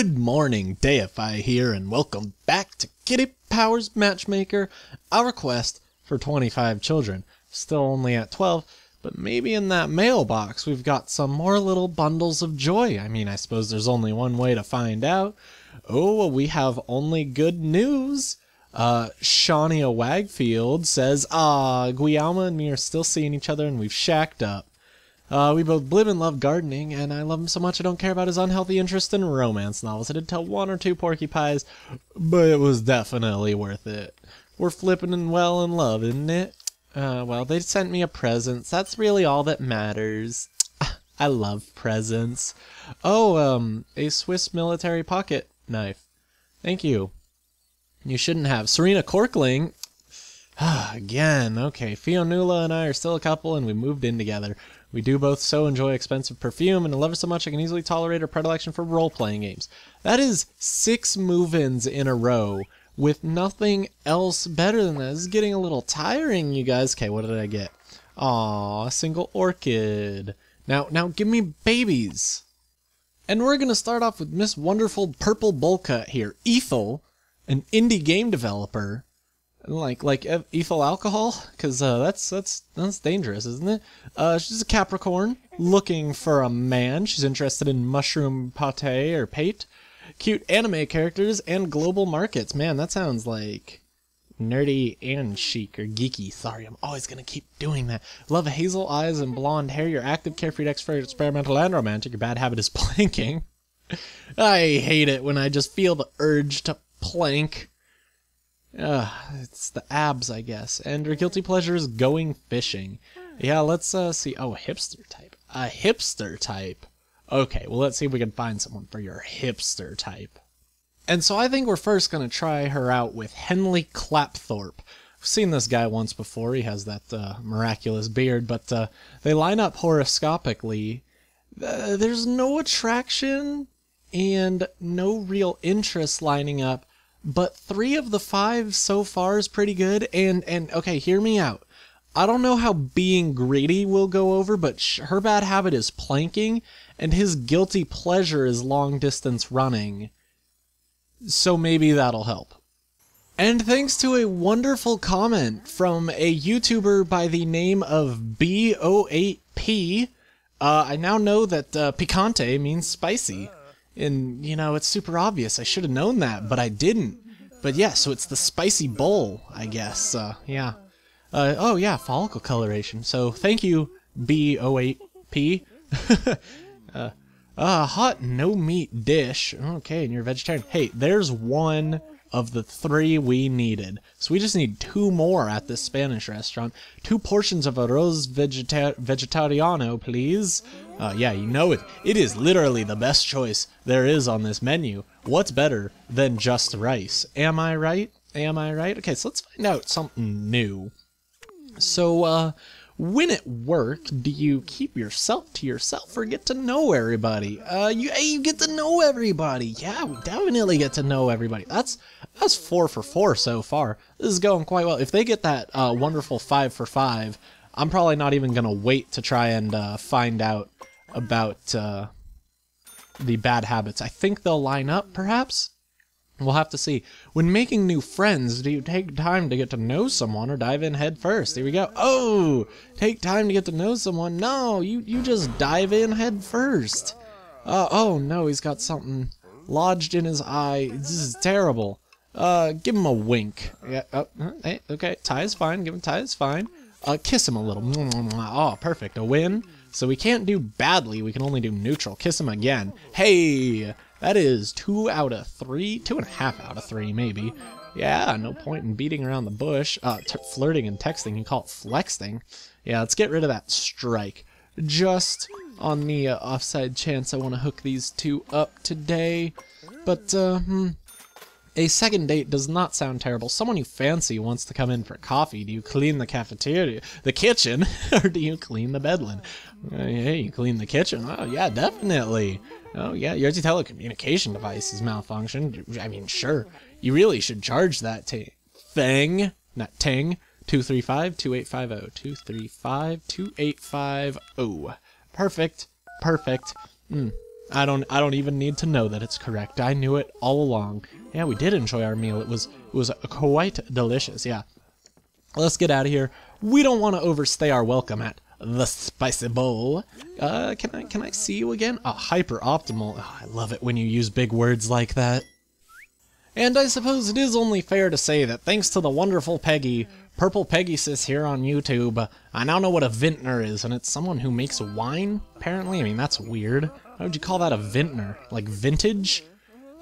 Good morning, Deipfei here, and welcome back to Kitty Powers Matchmaker, our quest for 25 children. Still only at 12, but maybe in that mailbox we've got some more little bundles of joy. I mean, I suppose there's only one way to find out. Oh, we have only good news. Uh, Shania Wagfield says, Ah, Guillaume and me are still seeing each other and we've shacked up. Uh, we both live and love gardening, and I love him so much I don't care about his unhealthy interest in romance novels. I did tell one or two porcupines, but it was definitely worth it. We're flipping and well in love, isn't it? Uh, well, they sent me a present. That's really all that matters. I love presents. Oh, um, a Swiss military pocket knife. Thank you. You shouldn't have. Serena Corkling. Again, okay. Fionnuala and I are still a couple, and we moved in together. We do both so enjoy expensive perfume, and I love her so much I can easily tolerate her predilection for role playing games. That is six move ins in a row with nothing else better than that. This is getting a little tiring, you guys. Okay, what did I get? Aw, a single orchid. Now, now give me babies. And we're gonna start off with Miss Wonderful Purple Bowl here. Ethel, an indie game developer, like like ethyl alcohol? Because uh, that's that's that's dangerous isn't it? Uh, she's a capricorn looking for a man. She's interested in mushroom pate or pate. Cute anime characters and global markets. Man that sounds like nerdy and chic or geeky. Sorry i'm always gonna keep doing that. Love hazel eyes and blonde hair. You're active carefree experimental and romantic. Your bad habit is planking. I hate it when i just feel the urge to plank uh, it's the abs, I guess. And her guilty pleasure is going fishing. Yeah, let's uh, see. Oh, a hipster type. A hipster type. Okay, well, let's see if we can find someone for your hipster type. And so I think we're first going to try her out with Henley Clapthorpe. I've seen this guy once before. He has that uh, miraculous beard, but uh, they line up horoscopically. Uh, there's no attraction and no real interest lining up but three of the five so far is pretty good. And and okay, hear me out. I don't know how being greedy will go over, but sh- her bad habit is planking, and his guilty pleasure is long distance running. So maybe that'll help. And thanks to a wonderful comment from a YouTuber by the name of B08P, uh, I now know that uh, picante means spicy. And, you know, it's super obvious. I should have known that, but I didn't. But yeah, so it's the spicy bowl, I guess. Uh, yeah. Uh, oh, yeah, follicle coloration. So thank you, B08P. uh, uh, hot no meat dish. Okay, and you're a vegetarian. Hey, there's one of the three we needed. So we just need two more at this Spanish restaurant. Two portions of arroz vegeta- vegetariano, please. Uh, yeah, you know it. It is literally the best choice there is on this menu. What's better than just rice? Am I right? Am I right? Okay, so let's find out something new. So, uh, when at work, do you keep yourself to yourself or get to know everybody? Uh, you you get to know everybody. Yeah, we definitely get to know everybody. That's that's four for four so far. This is going quite well. If they get that uh, wonderful five for five, I'm probably not even gonna wait to try and uh, find out about uh, the bad habits. I think they'll line up, perhaps. We'll have to see. When making new friends, do you take time to get to know someone or dive in head first? Here we go. Oh, take time to get to know someone. No, you, you just dive in head first. Uh, oh no, he's got something lodged in his eye. This is terrible. Uh, give him a wink. Yeah, uh, hey, okay, Ty is fine. Give him Ty is fine. Uh, kiss him a little. Oh, perfect. A win. So we can't do badly. We can only do neutral. Kiss him again. Hey! That is two out of three, two and a half out of three, maybe. Yeah, no point in beating around the bush. Uh, flirting and texting, you call it flexing. Yeah, let's get rid of that strike. Just on the uh, offside chance I want to hook these two up today. But, uh, hmm, a second date does not sound terrible. Someone you fancy wants to come in for coffee. Do you clean the cafeteria, the kitchen, or do you clean the bedlin? Uh, hey, you clean the kitchen? Oh, yeah, definitely. Oh, yeah, your telecommunication device is malfunctioned. I mean, sure. You really should charge that t- thing, not ting, 235-2850. 235-2850. Perfect. Perfect. Mm. I don't I don't even need to know that it's correct. I knew it all along. Yeah, we did enjoy our meal. It was it was quite delicious. Yeah. Let's get out of here. We don't want to overstay our welcome at the spicy bowl. Uh, can I can I see you again? Oh, hyper optimal. Oh, I love it when you use big words like that. And I suppose it is only fair to say that thanks to the wonderful Peggy, Purple Pegasus here on YouTube, I now know what a vintner is, and it's someone who makes wine, apparently. I mean, that's weird. How would you call that a vintner? Like vintage?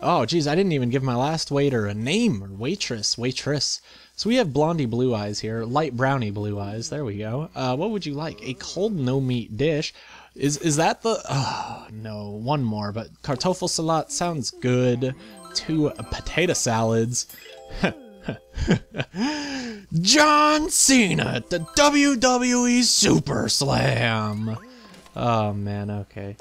Oh, geez, I didn't even give my last waiter a name, or waitress, waitress. So we have blondie blue eyes here, light brownie blue eyes, there we go. Uh, what would you like? A cold no-meat dish. Is is that the... Oh, no, one more, but Kartoffelsalat sounds good two potato salads. John Cena at the WWE Super Slam. Oh man, okay.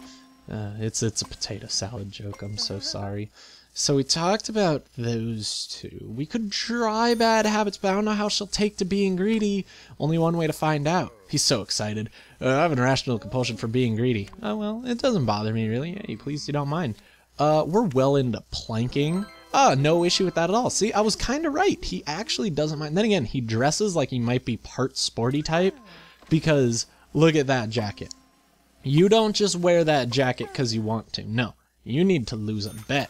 Uh, it's it's a potato salad joke. I'm so sorry. So we talked about those two. We could try bad habits, but I don't know how she'll take to being greedy. Only one way to find out. He's so excited. Uh, I have an irrational compulsion for being greedy. Oh well, it doesn't bother me really. Hey, please you don't mind. Uh, we're well into planking. Ah, no issue with that at all. See, I was kind of right. He actually doesn't mind. Then again, he dresses like he might be part sporty type because look at that jacket. You don't just wear that jacket because you want to. No, you need to lose a bet.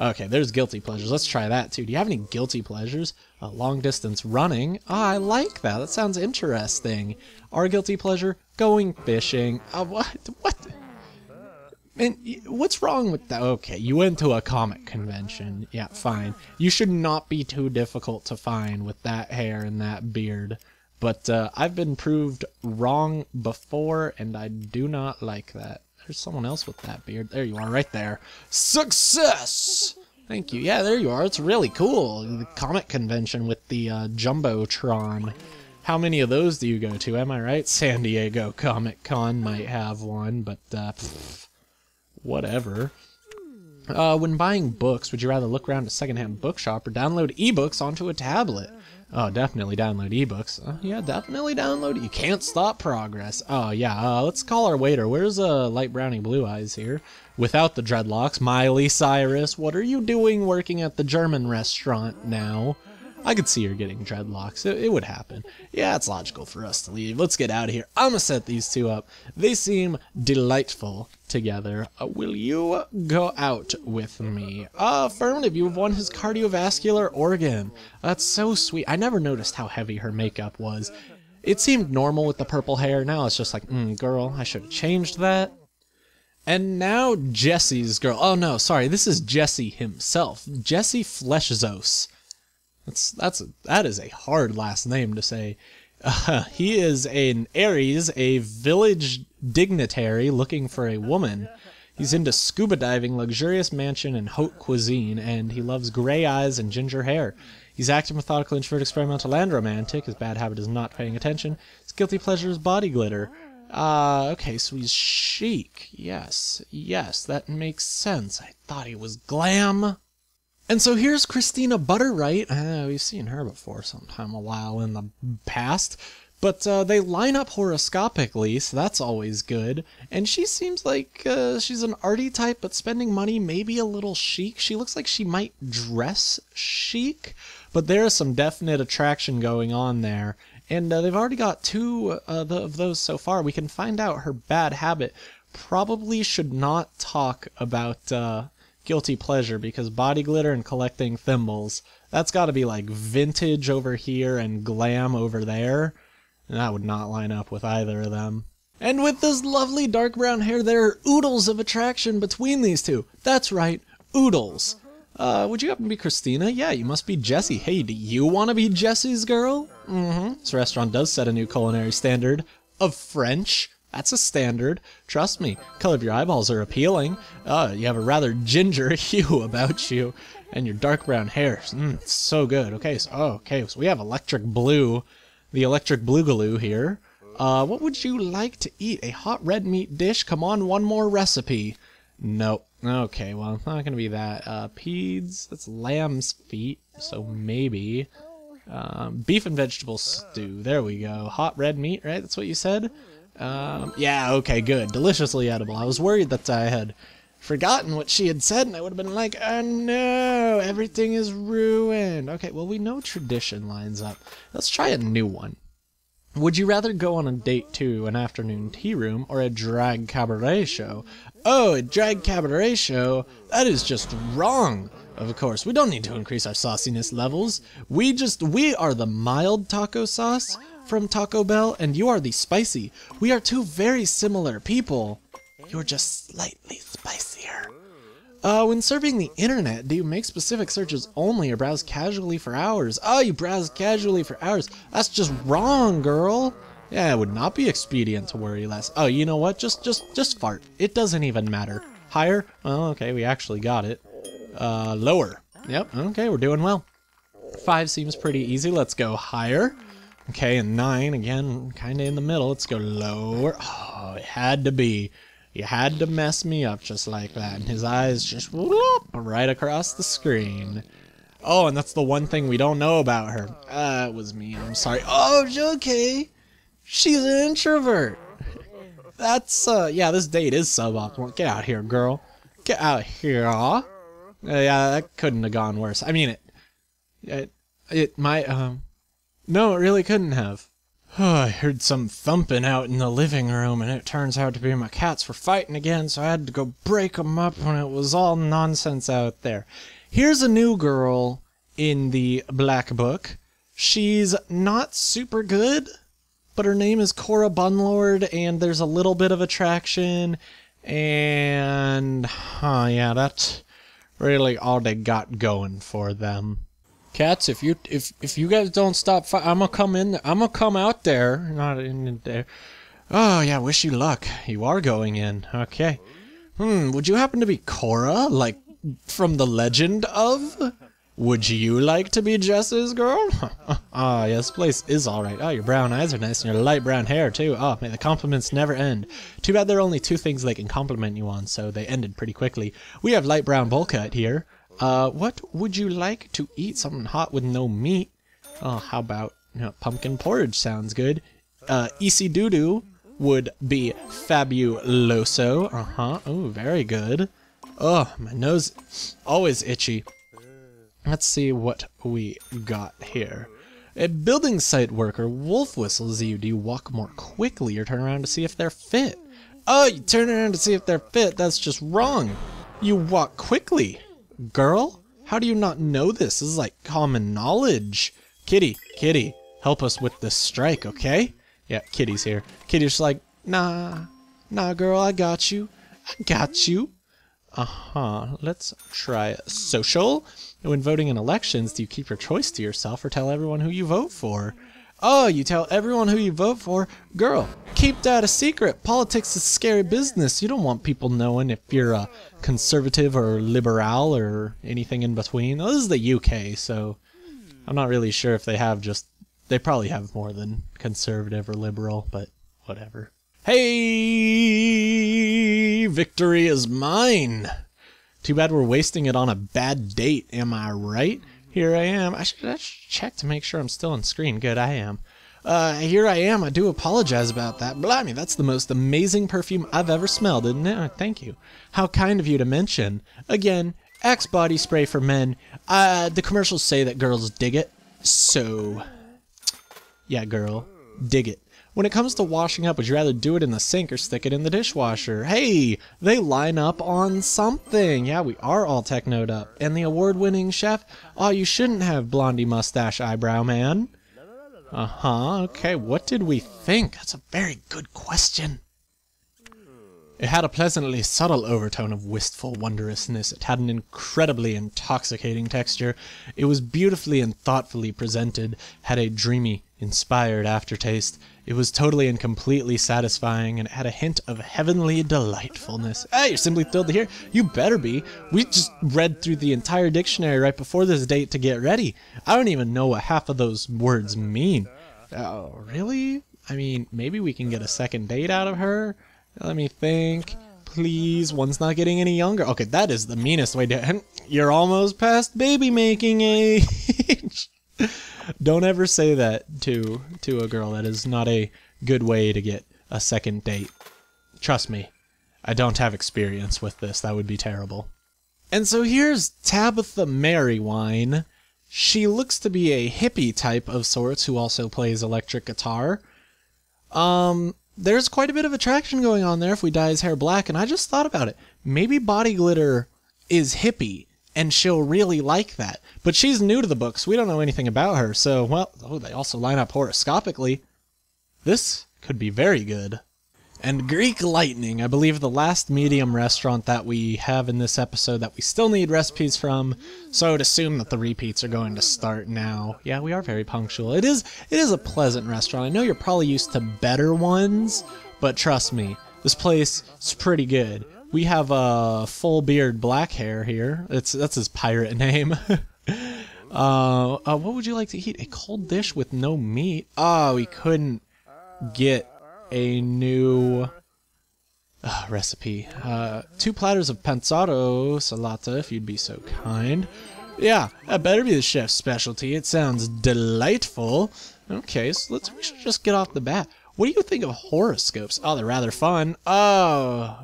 Okay, there's guilty pleasures. Let's try that too. Do you have any guilty pleasures? Uh, long distance running. Ah, I like that. That sounds interesting. Our guilty pleasure? Going fishing. Uh, what? What? And what's wrong with that? Okay, you went to a comic convention. Yeah, fine. You should not be too difficult to find with that hair and that beard. But uh, I've been proved wrong before, and I do not like that. There's someone else with that beard. There you are, right there. Success! Thank you. Yeah, there you are. It's really cool. The comic convention with the uh, Jumbotron. How many of those do you go to? Am I right? San Diego Comic Con might have one, but uh, whatever. Uh, when buying books, would you rather look around a secondhand bookshop or download ebooks onto a tablet? Oh, definitely download ebooks. Uh, yeah, definitely download. You can't stop progress. Oh, yeah. Uh, let's call our waiter. Where's uh, light brownie blue eyes here? Without the dreadlocks. Miley Cyrus, what are you doing working at the German restaurant now? I could see her getting dreadlocks. It, it, would happen. Yeah, it's logical for us to leave. Let's get out of here. I'm gonna set these two up. They seem delightful together. Uh, will you go out with me? Uh, affirmative. You've won his cardiovascular organ. That's so sweet. I never noticed how heavy her makeup was. It seemed normal with the purple hair. Now it's just like, mm, girl, I should have changed that. And now Jesse's girl. Oh no, sorry. This is Jesse himself. Jesse Fleshzos. That's that's that is a hard last name to say. Uh, he is an Aries, a village dignitary looking for a woman. He's into scuba diving, luxurious mansion, and haute cuisine, and he loves gray eyes and ginger hair. He's active, methodical, introvert, experimental, and romantic. His bad habit is not paying attention. His guilty pleasure is body glitter. Uh, okay, so he's chic. Yes, yes, that makes sense. I thought he was glam. And so here's Christina Butterwright. Uh, we've seen her before sometime a while in the past. But uh, they line up horoscopically, so that's always good. And she seems like uh, she's an arty type, but spending money maybe a little chic. She looks like she might dress chic, but there is some definite attraction going on there. And uh, they've already got two uh, of those so far. We can find out her bad habit. Probably should not talk about uh, guilty pleasure because body glitter and collecting thimbles, that's got to be like vintage over here and glam over there. And that would not line up with either of them. And with this lovely dark brown hair, there are oodles of attraction between these two. That's right, oodles. Uh, would you happen to be Christina? Yeah, you must be Jesse. Hey, do you want to be Jesse's girl? Mm-hmm. This restaurant does set a new culinary standard of French. That's a standard. Trust me, color of your eyeballs are appealing. Uh, you have a rather ginger hue about you, and your dark brown hair. Mm, so good. Okay, so oh, okay, so we have electric blue, the electric bluegaloo here. Uh, what would you like to eat? A hot red meat dish? Come on, one more recipe. Nope. Okay, well, it's not gonna be that. Uh, peds. That's lamb's feet, so maybe. Um, beef and vegetable stew. There we go. Hot red meat, right? That's what you said. Um, yeah, okay, good. Deliciously edible. I was worried that I had forgotten what she had said, and I would have been like, oh no, everything is ruined. Okay, well, we know tradition lines up. Let's try a new one. Would you rather go on a date to an afternoon tea room or a drag cabaret show? Oh, a drag cabaret show? That is just wrong. Of course, we don't need to increase our sauciness levels. We just, we are the mild taco sauce from Taco Bell, and you are the spicy. We are two very similar people. You're just slightly spicier. Uh, when surfing the internet, do you make specific searches only or browse casually for hours? Oh, you browse casually for hours. That's just wrong, girl. Yeah, it would not be expedient to worry less. Oh, you know what? Just, just, just fart. It doesn't even matter. Higher? Oh, okay, we actually got it. Uh, lower. Yep, okay, we're doing well. Five seems pretty easy. Let's go higher. Okay, and nine, again, kind of in the middle. Let's go lower. Oh, it had to be. You had to mess me up just like that. And his eyes just whoop, right across the screen. Oh, and that's the one thing we don't know about her. Uh, it was me. I'm sorry. Oh, okay. She's an introvert. That's, uh, yeah, this date is suboptimal. Get out here, girl. Get out here. Uh, yeah, that couldn't have gone worse. I mean, it, it, it might, um, no, it really couldn't have. Oh, I heard some thumping out in the living room, and it turns out to be my cats were fighting again, so I had to go break 'em up when it was all nonsense out there. Here's a new girl in the Black Book. She's not super good, but her name is Cora Bunlord, and there's a little bit of attraction, and, huh, yeah, that's really all they got going for them. Cats, if you if if you guys don't stop, fi- I'm gonna come in. I'm gonna come out there, not in there. Oh yeah, wish you luck. You are going in. Okay. Hmm. Would you happen to be Cora, like from the legend of? Would you like to be Jess's girl? Ah, yes, place is all right. Oh, your brown eyes are nice, and your light brown hair too. Oh, may the compliments never end. Too bad there are only two things they can compliment you on, so they ended pretty quickly. We have light brown bowl cut here. Uh, what would you like to eat? Something hot with no meat. Oh, how about you know, pumpkin porridge? Sounds good. Uh, Easy Doo Doo would be fabuloso. Uh huh. Oh, very good. Oh, my nose always itchy. Let's see what we got here. A building site worker wolf whistles you. Do you walk more quickly or turn around to see if they're fit? Oh, you turn around to see if they're fit. That's just wrong. You walk quickly. Girl, how do you not know this? This is like common knowledge. Kitty, Kitty, help us with this strike, okay? Yeah, Kitty's here. Kitty's like, nah, nah, girl, I got you. I got you. Uh-huh. Let's try social. When voting in elections, do you keep your choice to yourself or tell everyone who you vote for? Oh, you tell everyone who you vote for? Girl, keep that a secret. Politics is scary business. You don't want people knowing if you're a conservative or liberal or anything in between. Well, this is the UK, so I'm not really sure if they have just. They probably have more than conservative or liberal, but whatever. Hey, victory is mine. Too bad we're wasting it on a bad date, am I right? Here I am. I should, I should check to make sure I'm still on screen. Good, I am. Uh, here I am. I do apologize about that. Blimey, that's the most amazing perfume I've ever smelled, isn't it? Uh, thank you. How kind of you to mention. Again, Axe body spray for men. Uh, the commercials say that girls dig it, so yeah, girl, dig it. When it comes to washing up, would you rather do it in the sink or stick it in the dishwasher? Hey, they line up on something. Yeah, we are all technoed up. And the award-winning chef? Oh, you shouldn't have blondie mustache eyebrow man. Uh-huh, okay, what did we think? That's a very good question. It had a pleasantly subtle overtone of wistful wondrousness. It had an incredibly intoxicating texture. It was beautifully and thoughtfully presented, had a dreamy, inspired aftertaste. It was totally and completely satisfying, and it had a hint of heavenly delightfulness. Hey, you're simply thrilled to hear? You better be. We just read through the entire dictionary right before this date to get ready. I don't even know what half of those words mean. Oh, really? I mean, maybe we can get a second date out of her? Let me think. Please, one's not getting any younger. Okay, that is the meanest way to. You're almost past baby making age. Don't ever say that to to a girl. That is not a good way to get a second date. Trust me. I don't have experience with this. That would be terrible. And so here's Tabitha Marywine. She looks to be a hippie type of sorts who also plays electric guitar. Um, there's quite a bit of attraction going on there if we dye his hair black, and I just thought about it. Maybe Body Glitter is hippie, and she'll really like that. But she's new to the books. We don't know anything about her, so, well, oh, they also line up horoscopically. This could be very good. And Greek Lightning, I believe the last medium restaurant that we have in this episode that we still need recipes from. So I would assume that the repeats are going to start now. Yeah, we are very punctual. It is it is a pleasant restaurant. I know you're probably used to better ones, but trust me, this place is pretty good. We have a uh, full beard black hair here. It's that's his pirate name. uh, uh, what would you like to eat? A cold dish with no meat? Oh, we couldn't get a new uh, recipe. Uh, two platters of pensado salata, if you'd be so kind. Yeah, that better be the chef's specialty. It sounds delightful. Okay, so let's we should just get off the bat. What do you think of horoscopes? Oh, they're rather fun. Oh,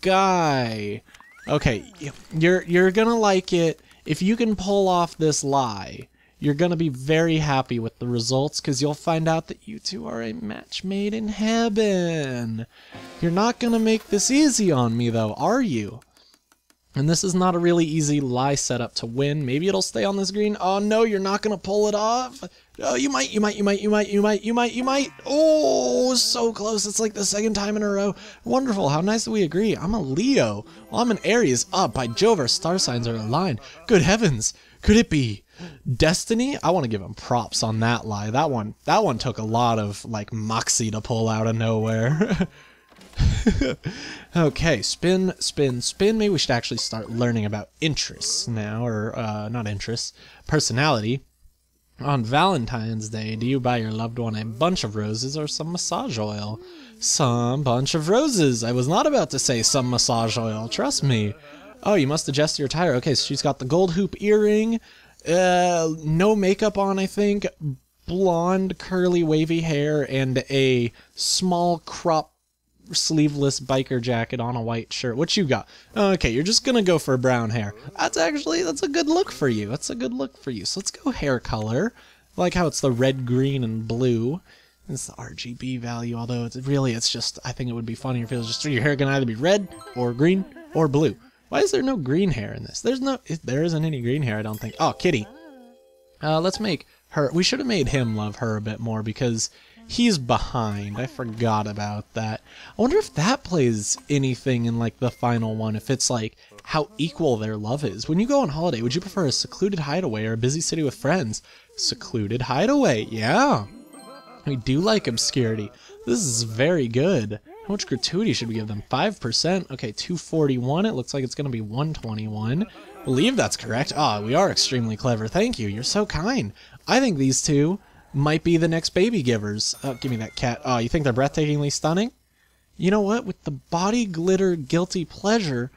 guy. Okay, you're you're gonna like it if you can pull off this lie you're going to be very happy with the results because you'll find out that you two are a match made in heaven. You're not going to make this easy on me, though, are you? And this is not a really easy lie setup to win. Maybe it'll stay on the screen. Oh no, you're not gonna pull it off. Oh, you might, you might, you might, you might, you might, you might, you might. Oh, so close. It's like the second time in a row. Wonderful. How nice that we agree. I'm a Leo. Well, I'm an Aries. Oh, by Jove, our star signs are aligned. Good heavens. Could it be? Destiny, I want to give him props on that lie. That one, that one took a lot of like moxie to pull out of nowhere. okay, spin, spin, spin. Maybe we should actually start learning about interests now, or uh, not interests, personality. On Valentine's Day, do you buy your loved one a bunch of roses or some massage oil? Some bunch of roses. I was not about to say some massage oil, trust me. Oh, you must adjust your attire. Okay, so she's got the gold hoop earring, uh, no makeup on, I think. Blonde, curly, wavy hair, and a small crop sleeveless biker jacket on a white shirt. What you got? Okay, you're just gonna go for brown hair. That's actually that's a good look for you. That's a good look for you. So let's go hair color. I like how it's the red, green, and blue. It's the RGB value, although it's really it's just I think it would be funnier if it was just your hair can either be red or green or blue. Why is there no green hair in this? There's no, there isn't any green hair, I don't think. Oh, Kitty. Uh, let's make her, we should have made him love her a bit more because he's behind. I forgot about that. I wonder if that plays anything in like the final one, if it's like how equal their love is. When you go on holiday, would you prefer a secluded hideaway or a busy city with friends? Secluded hideaway, yeah. We do like obscurity. This is very good. How much gratuity should we give them? 5%? Okay, 241. It looks like it's going to be 121. believe that's correct. Ah, we are extremely clever. Thank you. You're so kind. I think these two might be the next baby givers. Oh, give me that cat. Oh, you think they're breathtakingly stunning? You know what? With the body glitter guilty pleasure,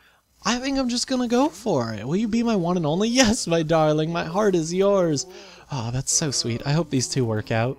I think I'm just gonna go for it. Will you be my one and only? Yes, my darling. My heart is yours. Oh, that's so sweet. I hope these two work out.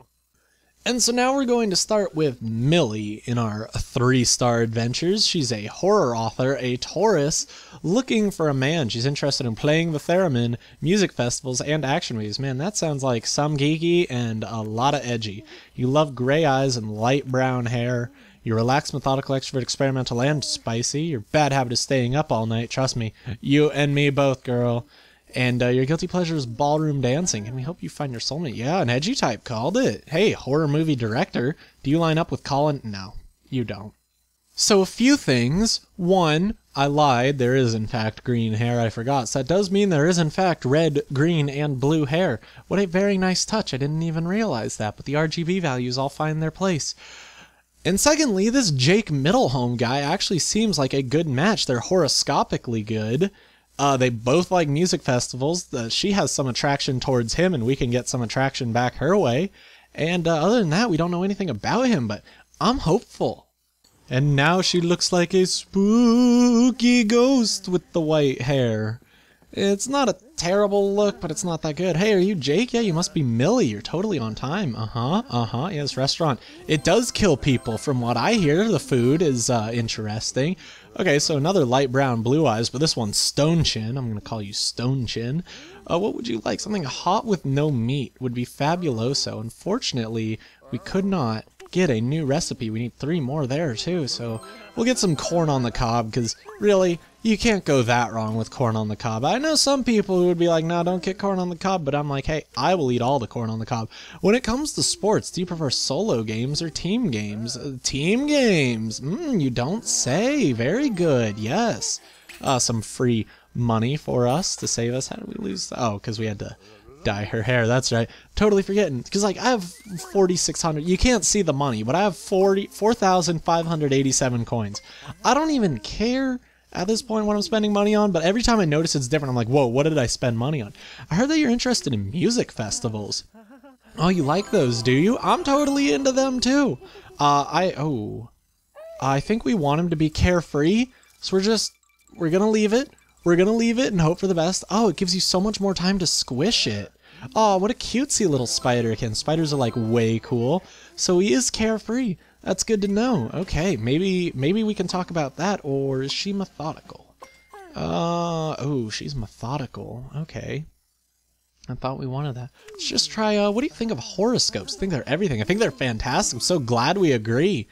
And so now we're going to start with Millie in our three star adventures. She's a horror author, a Taurus, looking for a man. She's interested in playing the theremin, music festivals, and action movies. Man, that sounds like some geeky and a lot of edgy. You love gray eyes and light brown hair. You're relaxed, methodical, extrovert, experimental, and spicy. Your bad habit is staying up all night. Trust me. You and me both, girl. And uh, your guilty pleasure is ballroom dancing, and we hope you find your soulmate. Yeah, an edgy type called it. Hey, horror movie director, do you line up with Colin? No, you don't. So, a few things. One, I lied. There is, in fact, green hair. I forgot. So, that does mean there is, in fact, red, green, and blue hair. What a very nice touch. I didn't even realize that, but the RGB values all find their place. And secondly, this Jake Middlehome guy actually seems like a good match. They're horoscopically good. Uh, they both like music festivals. Uh, she has some attraction towards him, and we can get some attraction back her way. And uh, other than that, we don't know anything about him, but I'm hopeful. And now she looks like a spooky ghost with the white hair. It's not a terrible look, but it's not that good. Hey, are you Jake? Yeah, you must be Millie. You're totally on time. Uh-huh, uh-huh. Yes, restaurant. It does kill people from what I hear. The food is uh, interesting. Okay, so another light brown blue eyes, but this one's stone chin. I'm going to call you stone chin. Uh, what would you like? Something hot with no meat would be fabuloso. Unfortunately, we could not get a new recipe. We need three more there too, so we'll get some corn on the cob, because really, you can't go that wrong with corn on the cob. I know some people who would be like, no, don't get corn on the cob, but I'm like, hey, I will eat all the corn on the cob. When it comes to sports, do you prefer solo games or team games? Uh, team games! Mm, you don't say. Very good, yes. Uh, some free money for us to save us. How did we lose? Oh, because we had to dye her hair. That's right. Totally forgetting. Because, like, I have 4,600. You can't see the money, but I have 40, 4,587 coins. I don't even care at this point what I'm spending money on, but every time I notice it's different, I'm like, whoa, what did I spend money on? I heard that you're interested in music festivals. Oh, you like those, do you? I'm totally into them too. Uh, I, oh, I think we want him to be carefree, so we're just, we're gonna leave it. We're gonna leave it and hope for the best. Oh, it gives you so much more time to squish it. Oh, what a cutesy little spiderkin. Spiders are like way cool. So he is carefree. That's good to know. Okay, maybe maybe we can talk about that, or is she methodical? Uh, oh, she's methodical. Okay. I thought we wanted that. Let's just try, uh, what do you think of horoscopes? I think they're everything. I think they're fantastic. I'm so glad we agree.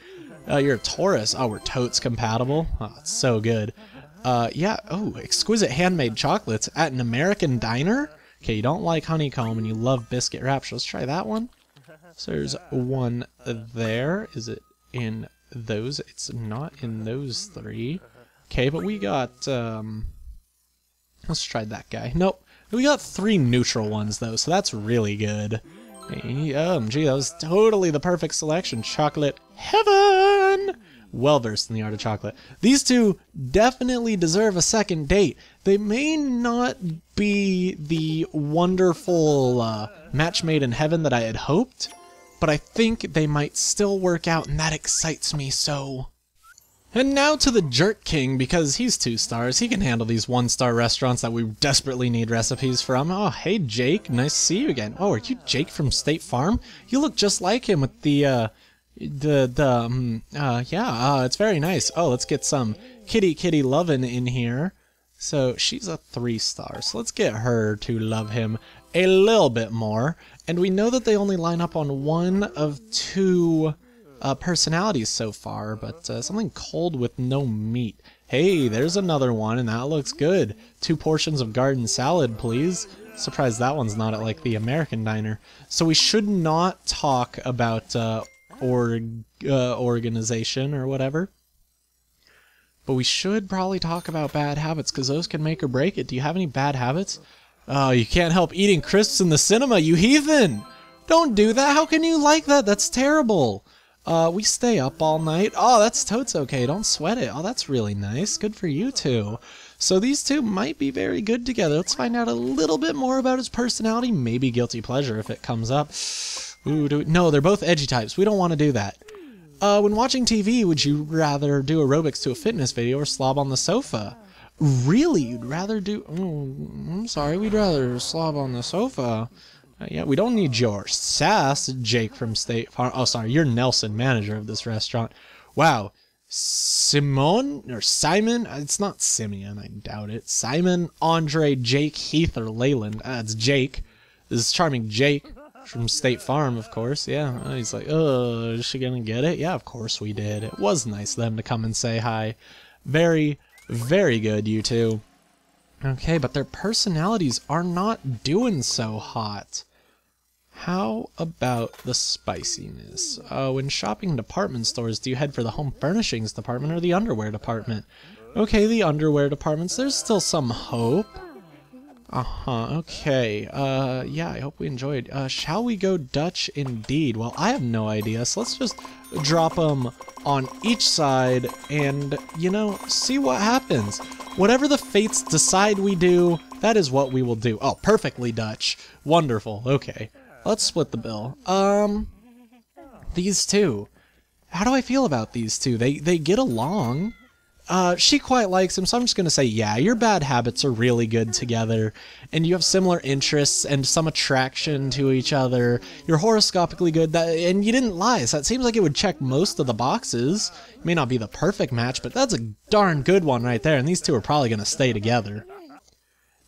Uh, you're a Taurus. Oh, we're totes compatible. Oh, it's so good. Uh, yeah, oh, exquisite handmade chocolates at an American diner? Okay, you don't like honeycomb and you love biscuit wraps. Let's try that one. So there's one there. Is it in those? It's not in those three. Okay, but we got, um... Let's try that guy. Nope. We got three neutral ones, though, so that's really good. Um, gee, that was totally the perfect selection. Chocolate heaven! Well versed in the art of chocolate. These two definitely deserve a second date. They may not be the wonderful uh, match made in heaven that I had hoped, but I think they might still work out, and that excites me so. And now to the Jerk King, because he's two stars. He can handle these one-star restaurants that we desperately need recipes from. Oh, hey Jake, nice to see you again. Oh, are you Jake from State Farm? You look just like him with the, uh, the, the, um, uh, yeah, uh, it's very nice. Oh, let's get some kitty kitty lovin' in here. So she's a three star, so let's get her to love him a little bit more. And we know that they only line up on one of two uh, personalities so far, but uh, something cold with no meat. Hey, there's another one, and that looks good. Two portions of garden salad, please. Surprised that one's not at like the American diner. So we should not talk about uh, org uh, organization or whatever. But we should probably talk about bad habits because those can make or break it. Do you have any bad habits? Oh, you can't help eating crisps in the cinema, you heathen! Don't do that. How can you like that? That's terrible. Uh, we stay up all night. Oh, that's totes okay. Don't sweat it. Oh, that's really nice. Good for you two. So these two might be very good together. Let's find out a little bit more about his personality. Maybe guilty pleasure if it comes up. Ooh, we... no, they're both edgy types. We don't want to do that. Uh, when watching TV, would you rather do aerobics to a fitness video or slob on the sofa? Really? You'd rather do... Oh, I'm sorry. We'd rather slob on the sofa. Uh, yeah, we don't need your sass, Jake from State Farm. Oh, sorry, you're Nelson, manager of this restaurant. Wow. Simone or Simon? Uh, it's not Simeon, I doubt it. Simon, Andre, Jake, Heath, or Leyland. Uh, it's Jake. This is charming Jake from State Farm, of course. Yeah. Uh, he's like, oh, is she gonna get it? Yeah, of course we did. It was nice of them to come and say hi. Very, very good, you two. Okay, but their personalities are not doing so hot. How about the spiciness? Uh, when shopping in department stores, do you head for the home furnishings department or the underwear department? Okay, the underwear departments, there's still some hope. Uh-huh, okay. Uh, yeah, I hope we enjoyed. Uh, shall we go Dutch indeed? Well, I have no idea, so let's just drop them on each side and, you know, see what happens. Whatever the fates decide we do, that is what we will do. Oh, perfectly Dutch. Wonderful, okay. Let's split the bill. Um, these two. How do I feel about these two? They they get along. Uh, she quite likes him, so I'm just gonna say, yeah, your bad habits are really good together, and you have similar interests and some attraction to each other. You're horoscopically good, that, and you didn't lie, so that seems like it would check most of the boxes. It may not be the perfect match, but that's a darn good one right there, and these two are probably gonna stay together.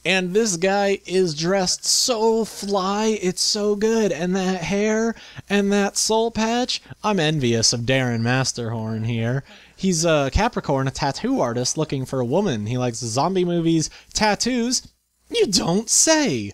And this guy is dressed so fly, it's so good. And that hair and that soul patch, I'm envious of Darren Masterhorn here. He's a Capricorn, a tattoo artist looking for a woman. He likes zombie movies, tattoos. You don't say!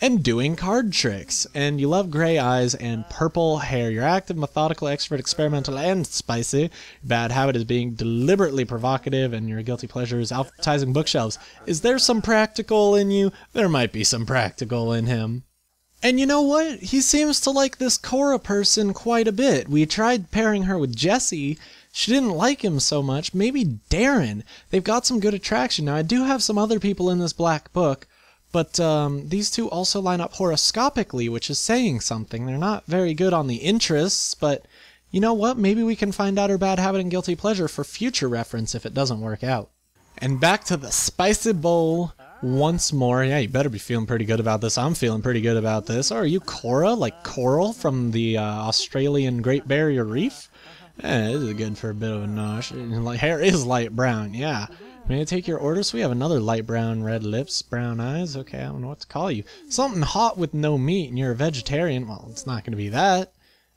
and doing card tricks. And you love gray eyes and purple hair. You're active, methodical, expert, experimental, and spicy. Bad habit is being deliberately provocative, and your guilty pleasure is alphabetizing bookshelves. Is there some practical in you? There might be some practical in him. And you know what? He seems to like this Cora person quite a bit. We tried pairing her with Jesse. She didn't like him so much. Maybe Darren. They've got some good attraction. Now, I do have some other people in this black book. But um, these two also line up horoscopically, which is saying something. They're not very good on the interests, but you know what? Maybe we can find out her bad habit and guilty pleasure for future reference if it doesn't work out. And back to the spicy bowl once more. Yeah, you better be feeling pretty good about this. I'm feeling pretty good about this. Are you Cora, like coral from the uh, Australian Great Barrier Reef? Eh, this is good for a bit of a nosh. Like hair is light brown, yeah. May I take your order? So we have another light brown, red lips, brown eyes. Okay, I don't know what to call you. Something hot with no meat, and you're a vegetarian. Well, it's not going to be that.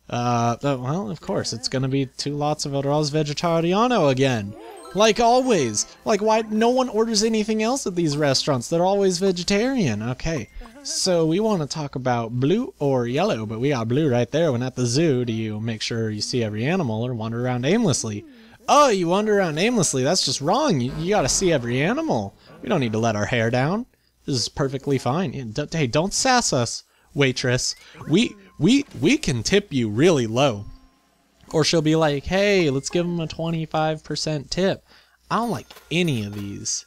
Uh, well, of course, it's going to be two lots of arroz vegetariano again. Like always. Like why no one orders anything else at these restaurants. They're always vegetarian. Okay. So we want to talk about blue or yellow, but we got blue right there. When at the zoo, do you make sure you see every animal or wander around aimlessly? Oh, you wander around aimlessly. That's just wrong. You, you got to see every animal. We don't need to let our hair down. This is perfectly fine. Hey, don't sass us, waitress. We we we can tip you really low. Or she'll be like, "Hey, let's give them a 25% tip." I don't like any of these.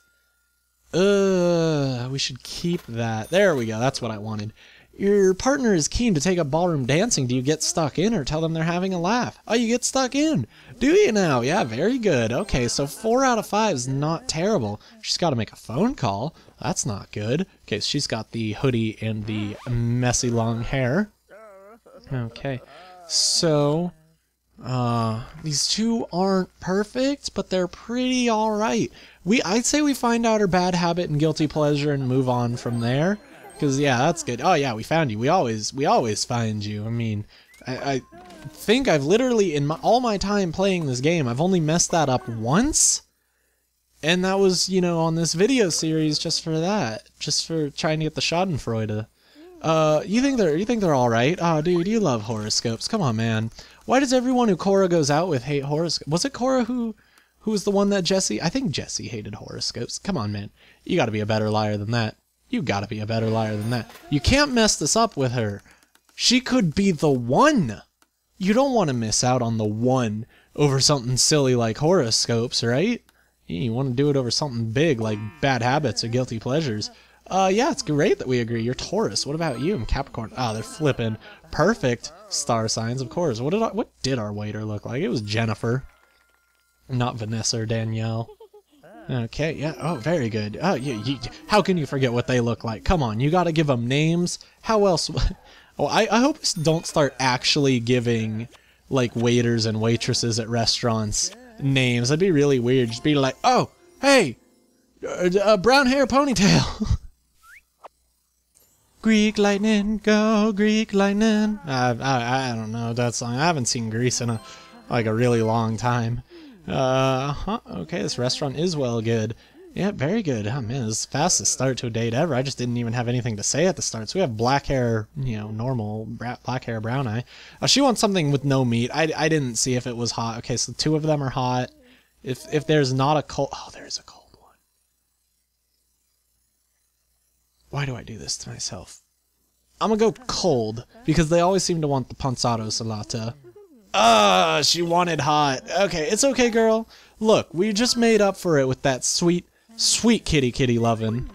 Uh, we should keep that. There we go. That's what I wanted. Your partner is keen to take up ballroom dancing. Do you get stuck in or tell them they're having a laugh? Oh, you get stuck in. Do you now? Yeah, very good. Okay, so four out of five is not terrible. She's got to make a phone call. That's not good. Okay, so she's got the hoodie and the messy long hair. Okay, so uh, these two aren't perfect, but they're pretty all right. We, I'd say we find out her bad habit and guilty pleasure and move on from there. Because yeah, that's good. Oh yeah, we found you. We always we always find you. I mean, I, I think I've literally in my, all my time playing this game, I've only messed that up once, and that was you know on this video series just for that, just for trying to get the Schadenfreude. Uh, you think they're you think they're all right? Oh, dude, you love horoscopes. Come on, man. Why does everyone who Cora goes out with hate horoscopes? Was it Cora who who was the one that Jesse? I think Jesse hated horoscopes. Come on, man. You got to be a better liar than that. You gotta be a better liar than that. You can't mess this up with her. She could be the one. You don't want to miss out on the one over something silly like horoscopes, right? You want to do it over something big like bad habits or guilty pleasures. Uh, yeah, it's great that we agree. You're Taurus. What about you? I'm Capricorn. Ah, oh, they're flipping. Perfect star signs, of course. What did I, what did our waiter look like? It was Jennifer, not Vanessa or Danielle. Okay, yeah. Oh, very good. Oh, you, you, how can you forget what they look like? Come on, you got to give them names. How else? oh, I, I hope don't start actually giving like waiters and waitresses at restaurants names. That'd be really weird. Just be like, oh, hey, uh, uh, brown hair ponytail. Greek lightning, go Greek lightning. I, I I don't know that song. I haven't seen Grease in a like a really long time. Uh huh. Okay, this restaurant is well good. Yeah, very good. Oh man, this is the fastest start to a date ever. I just didn't even have anything to say at the start. So we have black hair, you know, normal black hair, brown eye. Uh, she wants something with no meat. I, I didn't see if it was hot. Okay, so two of them are hot. If if there's not a cold, oh, there's a cold one. Why do I do this to myself? I'm gonna go cold because they always seem to want the pansado salata. Ah, uh, she wanted hot. Okay, it's okay, girl. Look, we just made up for it with that sweet, sweet kitty kitty lovin'.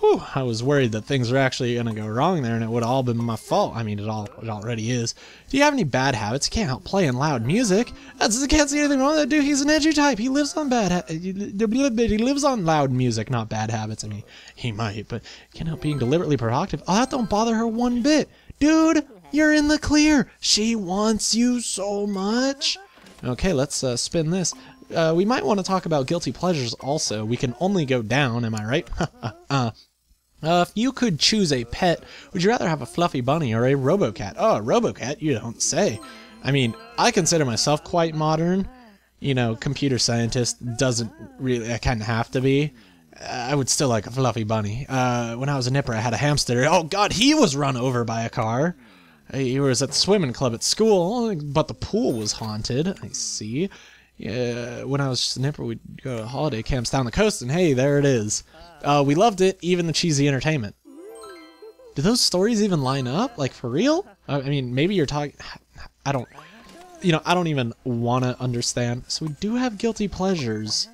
Whew, I was worried that things were actually going to go wrong there and it would all been my fault. I mean, it all it already is. Do you have any bad habits? You can't help playing loud music. I can't see anything wrong with that dude. He's an edgy type. He lives on bad he lives on loud music, not bad habits. I mean, he might, but can't help being deliberately provocative. Oh, that don't bother her one bit. Dude, you're in the clear. She wants you so much. Okay, let's uh, spin this. Uh, we might want to talk about guilty pleasures also. We can only go down, am I right? uh, if you could choose a pet, would you rather have a fluffy bunny or a robocat? Oh, a robocat? You don't say. I mean, I consider myself quite modern. You know, computer scientist doesn't really, I kind of have to be. Uh, I would still like a fluffy bunny. Uh, when I was a nipper, I had a hamster. Oh god, he was run over by a car. He was at the swimming club at school, but the pool was haunted. I see. Yeah, when I was just a nipper, we'd go to holiday camps down the coast, and hey, there it is. Uh, we loved it, even the cheesy entertainment. Do those stories even line up? Like, for real? I mean, maybe you're talking... I don't... You know, I don't even want to understand. So we do have guilty pleasures.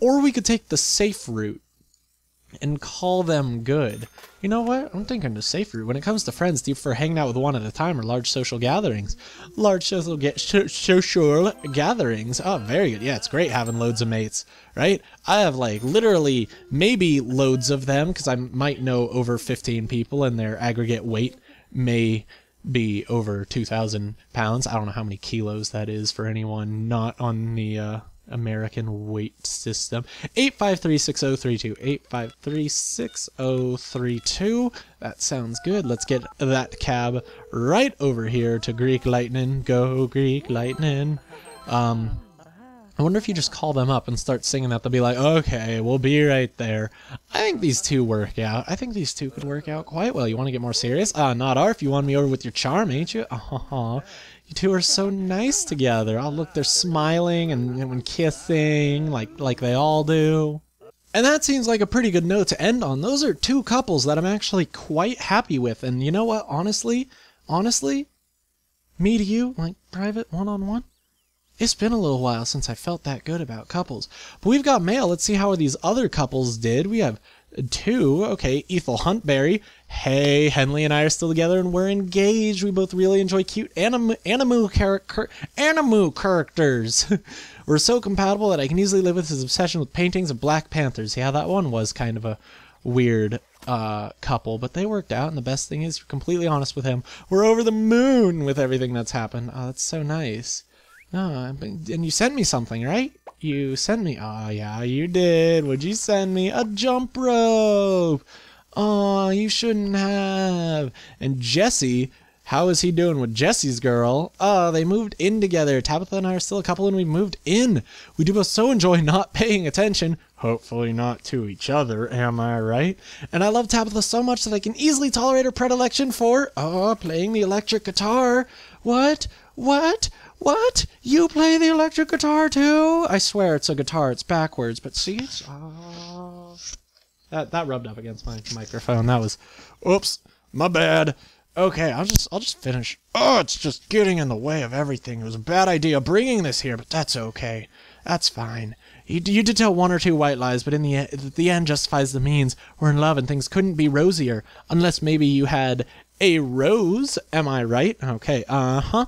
Or we could take the safe route and call them good. You know what? I'm thinking the safe route. When it comes to friends, do you prefer hanging out with one at a time or large social gatherings? Large social, ga- social gatherings. Oh, very good. Yeah, it's great having loads of mates, right? I have like literally maybe loads of them because I might know over 15 people and their aggregate weight may be over 2,000 pounds. I don't know how many kilos that is for anyone not on the uh, American weight system. 8536032. 8536032. That sounds good. Let's get that cab right over here to Greased Lightning. Go Greased Lightning. Um, I wonder if you just call them up and start singing that, they'll be like, okay, we'll be right there. I think these two work out. I think these two could work out quite well. You want to get more serious? Ah, uh, not Arf. You want me over with your charm, ain't you? Oh, you two are so nice together. Oh, look, they're smiling and, and kissing like like they all do. And that seems like a pretty good note to end on. Those are two couples that I'm actually quite happy with. And you know what? Honestly, honestly, me to you, like private one on one, it's been a little while since I felt that good about couples. But we've got mail. Let's see how these other couples did. We have two. Okay, Ethel Huntberry. Hey, Henley and I are still together and we're engaged. We both really enjoy cute anim- animu, char- animu characters. we're so compatible that I can easily live with his obsession with paintings of Black Panthers. Yeah, that one was kind of a weird uh, couple, but they worked out. And the best thing is, you're completely honest with him. We're over the moon with everything that's happened. Oh, that's so nice. Oh, and you sent me something, right? You sent me. Oh, yeah, you did. Would you send me a jump rope? Oh, you shouldn't have. And Jesse, how is he doing with Jesse's girl? Oh, they moved in together. Tabitha and I are still a couple and we moved in. We do both so enjoy not paying attention. Hopefully not to each other, am I right? And I love Tabitha so much that I can easily tolerate her predilection for, oh, playing the electric guitar. What? What? What? You play the electric guitar too? I swear it's a guitar. It's backwards, but see, it's. Uh... That that rubbed up against my microphone. That was, oops, my bad. Okay, I'll just I'll just finish. Oh, it's just getting in the way of everything. It was a bad idea bringing this here, but that's okay. That's fine. You, you did tell one or two white lies, but in the the end justifies the means. We're in love, and things couldn't be rosier unless maybe you had a rose. Am I right? Okay. Uh huh.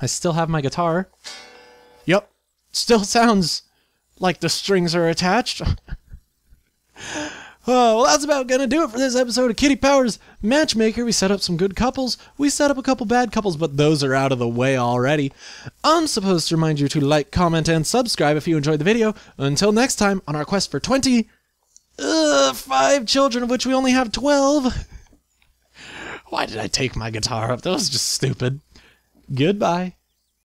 I still have my guitar. Yep. Still sounds like the strings are attached. Oh, well, that's about gonna do it for this episode of Kitty Powers Matchmaker. We set up some good couples. We set up a couple bad couples, but those are out of the way already. I'm supposed to remind you to like, comment, and subscribe if you enjoyed the video. Until next time, on our quest for 20, uh, five children, of which we only have 12. Why did I take my guitar up? That was just stupid. Goodbye.